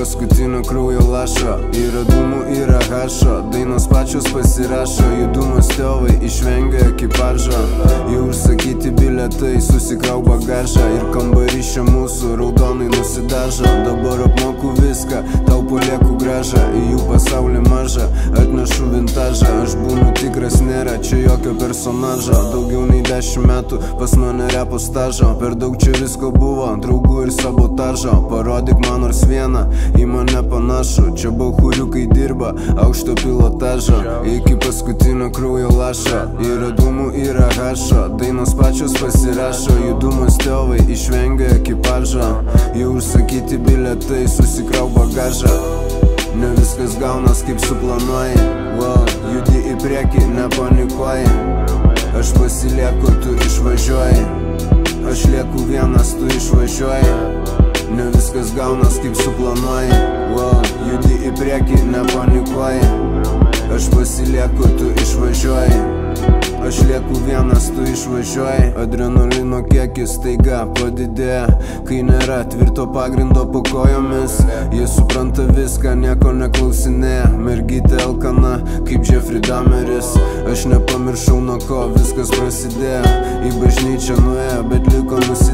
paskutinio kraujo lašo. Yra dūmų, yra hašo Dainos pačios pasirašo. Judumas tėvai išvengia ekipažo. Jau užsakyti biletai Susikrau bagažą Ir kambarys čia mūsų raudonai nusidažo. Dabar apmoku viską. Tau palieku gražą. Į jų pasaulį mažą. Atnešu vintažą. Aš būnu tikras nėra Čia jokio personažo. Daugiau nei dešimt metų Pas mane repo stažo. Per daug čia visko buvo Draugų ir sabotažo. Parodyk man nors vieną Į mane panašu Čia bauhuriukai dirba Aukšto pilotažo. Iki paskutinio kraujo lašo. Yra dūmų, yra hašo. Dainos pačios pasirašo. Judumas tėvai išvengia ekipažo. Jau užsakyti biletai Susikrau bagažą Ne viskas gaunas kaip suplanuoji. Wow, Judi į priekį, nepanikuoji. Aš pasilieku, tu išvažiuoji. Aš lieku vienas, tu išvažiuoji. Ne viskas gaunas kaip suplanuoji. Wow, Judi į priekį, nepanikuoji išvažiuoji Adrenalino kiekis taiga padidėja. Kai nėra tvirto pagrindo po kojomis Jie supranta viską, nieko neklausinėja. Mergytė Elkana, kaip Jeffrey Dahmeris Aš nepamiršau nuo ko viskas prasidėjo. Į bažnyčią nuėjo, bet liko nusidėję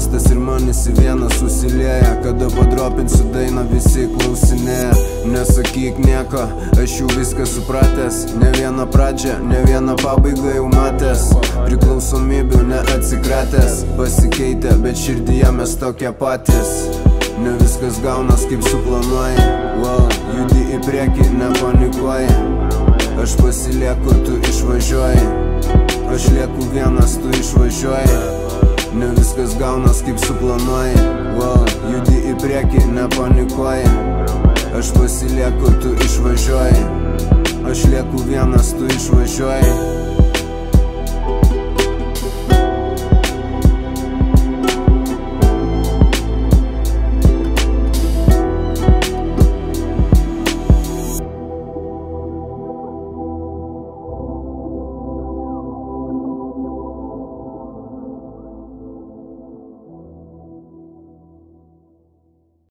Manifestas ir manis į vieną susilieja. Kada padropinsiu dainą visi klausinėja. Nesakyk nieko, aš jau viską supratęs. Ne vieną pradžią, ne vieną pabaigą jau matęs. Priklausomybių neatsikratęs. Pasikeitę, bet širdyje mes tokie patys. Ne viskas gaunas kaip suplanuoji. Wow, Judi į priekį, nepanikuoji. Aš pasilieku, tu išvažiuoji viskas gaunas kaip suplanuoji. Wow, Judi į priekį, nepanikuoji. Aš pasilieku, tu išvažiuoji. Aš lieku vienas, tu išvažiuoji